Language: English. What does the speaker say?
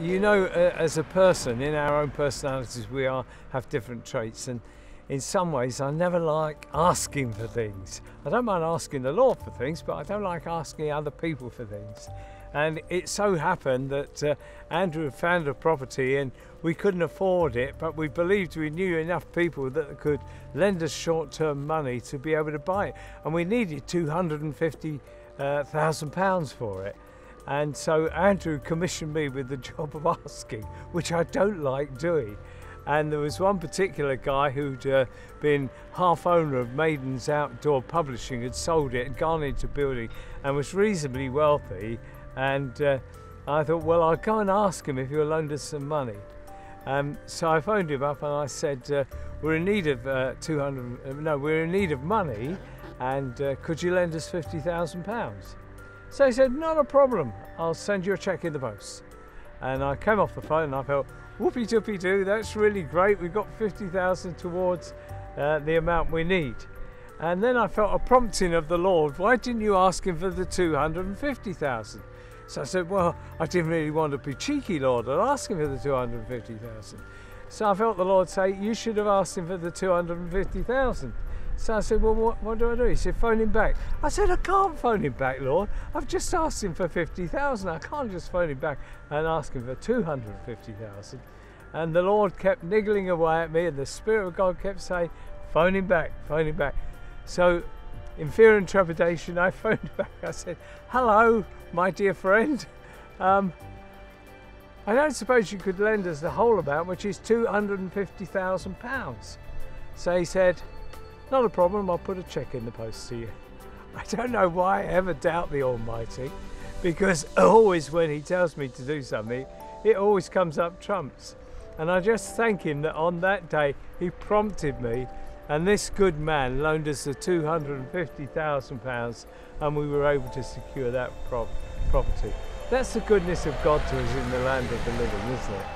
you know, uh, as a person, in our own personalities, we are have different traits, and in some ways, I never like asking for things. I don't mind asking the Lord for things, but I don't like asking other people for things. And it so happened that uh, Andrew found a property and we couldn't afford it, but we believed we knew enough people that could lend us short term money to be able to buy it. And we needed £250,000 uh, for it. And so Andrew commissioned me with the job of asking, which I don't like doing. And there was one particular guy who'd uh, been half owner of Maiden's Outdoor Publishing, had sold it, had gone into building, and was reasonably wealthy. And uh, I thought, well, I'll go and ask him if he'll loan us some money. Um, so I phoned him up and I said, uh, we're in need of uh, 200, uh, no, we're in need of money, and uh, could you lend us 50,000 pounds? So he said, not a problem, I'll send you a cheque in the post. And I came off the phone and I felt, whoopie doopie doo, that's really great, we've got 50,000 towards uh, the amount we need. And then I felt a prompting of the Lord, why didn't you ask him for the 250,000? So I said, well, I didn't really want to be cheeky, Lord, and ask him for the 250,000. So I felt the Lord say, you should have asked him for the 250,000. So I said, well, what, what, do I do? He said, phone him back. I said, I can't phone him back, Lord. I've just asked him for 50,000. I can't just phone him back and ask him for 250,000. And the Lord kept niggling away at me and the Spirit of God kept saying, phone him back, phone him back. So in fear and trepidation, I phoned back. I said, hello, my dear friend. Um, I don't suppose you could lend us the whole amount, which is £250,000. So he said, not a problem, I'll put a cheque in the post to you. I don't know why I ever doubt the Almighty, because always when He tells me to do something, it always comes up trumps. And I just thank Him that on that day He prompted me, and this good man loaned us the £250,000, and we were able to secure that prop property. That's the goodness of God to us in the land of the living, isn't it?